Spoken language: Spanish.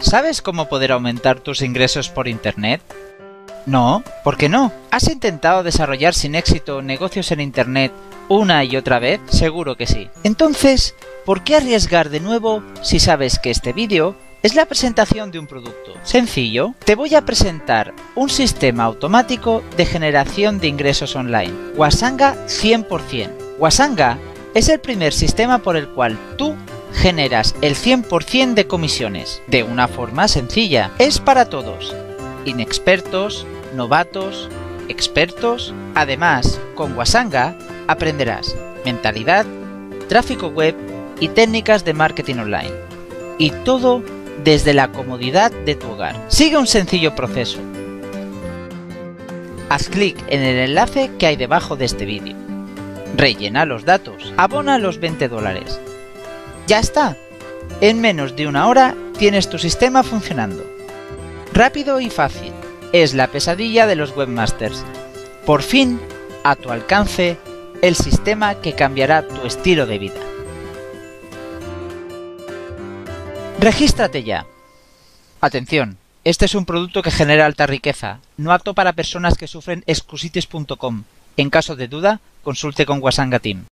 ¿Sabes cómo poder aumentar tus ingresos por Internet? No, ¿por qué no? ¿Has intentado desarrollar sin éxito negocios en Internet una y otra vez? Seguro que sí. Entonces, ¿por qué arriesgar de nuevo si sabes que este vídeo es la presentación de un producto? Sencillo, te voy a presentar un sistema automático de generación de ingresos online. Wasanga 100%. Wasanga es el primer sistema por el cual tú generas el 100% de comisiones de una forma sencilla. Es para todos, inexpertos, novatos, expertos. Además, con Wasanga aprenderás mentalidad, tráfico web y técnicas de marketing online. Y todo desde la comodidad de tu hogar. Sigue un sencillo proceso. Haz clic en el enlace que hay debajo de este vídeo. Rellena los datos. Abona los 20 dólares. Ya está. En menos de una hora tienes tu sistema funcionando. Rápido y fácil. Es la pesadilla de los webmasters. Por fin, a tu alcance, el sistema que cambiará tu estilo de vida. Regístrate ya. Atención, este es un producto que genera alta riqueza, no apto para personas que sufren excusitis.com. En caso de duda, consulte con Wasanga Team.